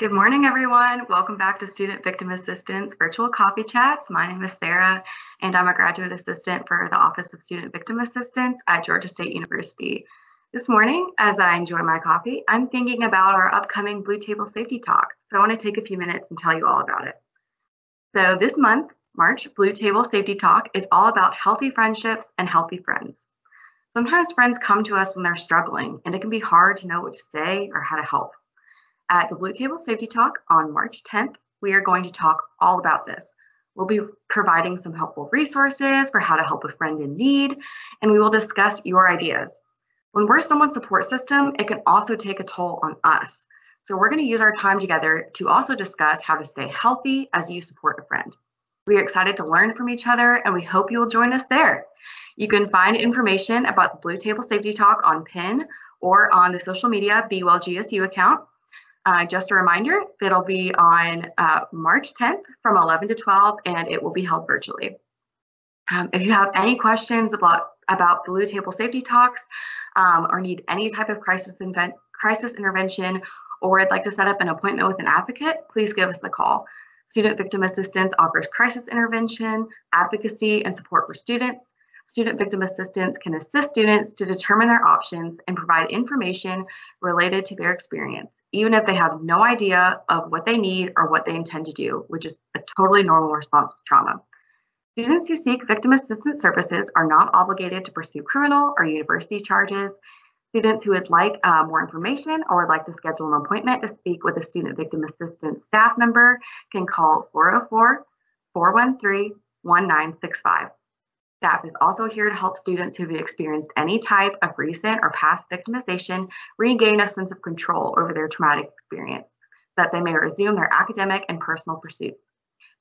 Good morning, everyone. Welcome back to Student Victim Assistance Virtual Coffee Chats. My name is Sarah, and I'm a graduate assistant for the Office of Student Victim Assistance at Georgia State University. This morning, as I enjoy my coffee, I'm thinking about our upcoming Blue Table Safety Talk. So I want to take a few minutes and tell you all about it. So this month, March, Blue Table Safety Talk is all about healthy friendships and healthy friends. Sometimes friends come to us when they're struggling, and it can be hard to know what to say or how to help. At the Blue Table Safety Talk on March 10th, we are going to talk all about this. We'll be providing some helpful resources for how to help a friend in need, and we will discuss your ideas. When we're someone's support system, it can also take a toll on us. So we're going to use our time together to also discuss how to stay healthy as you support a friend. We are excited to learn from each other, and we hope you will join us there. You can find information about the Blue Table Safety Talk on PIN or on the social media Well GSU account. Uh, just a reminder, it'll be on uh, March 10th from 11 to 12, and it will be held virtually. Um, if you have any questions about, about Blue Table Safety Talks um, or need any type of crisis, invent, crisis intervention or would like to set up an appointment with an advocate, please give us a call. Student Victim Assistance offers crisis intervention, advocacy, and support for students. Student Victim Assistance can assist students to determine their options and provide information related to their experience, even if they have no idea of what they need or what they intend to do, which is a totally normal response to trauma. Students who seek victim assistance services are not obligated to pursue criminal or university charges. Students who would like uh, more information or would like to schedule an appointment to speak with a student victim assistance staff member can call 404 413 1965. Staff is also here to help students who have experienced any type of recent or past victimization regain a sense of control over their traumatic experience so that they may resume their academic and personal pursuits.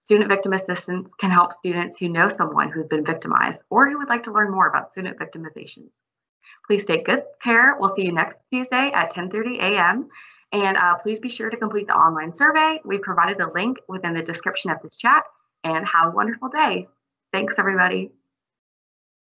Student victim assistance can help students who know someone who's been victimized or who would like to learn more about student victimization. Please take good care. We'll see you next Tuesday at 10:30 a.m. And uh, please be sure to complete the online survey. We've provided the link within the description of this chat and have a wonderful day. Thanks, everybody.